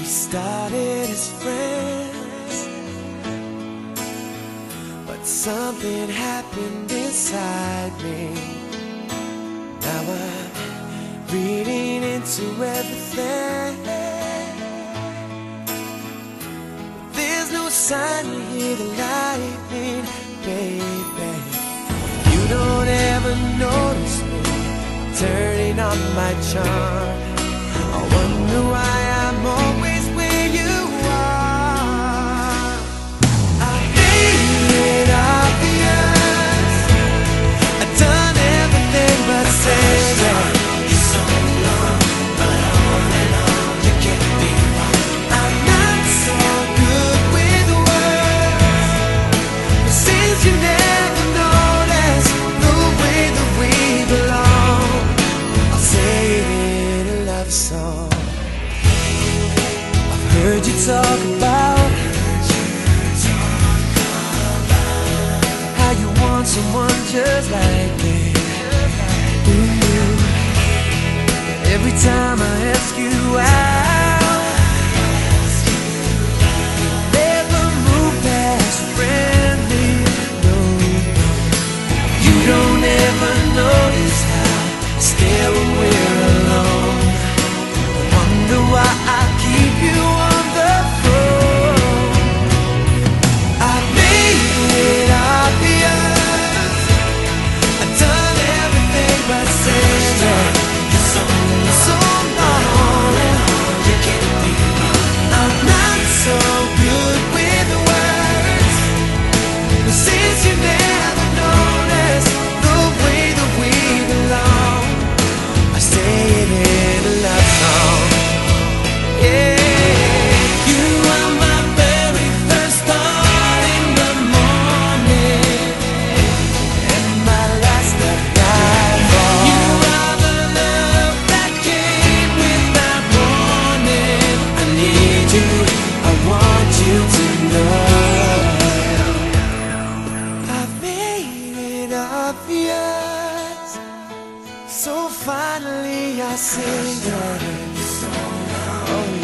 We started as friends. But something happened inside me. Now I'm reading into everything. There's no sign here the lightning, baby. You don't ever notice me Turning on my charm. heard you talk about How you want someone just like me Ooh. Every time I ask you out So finally I sing. I started,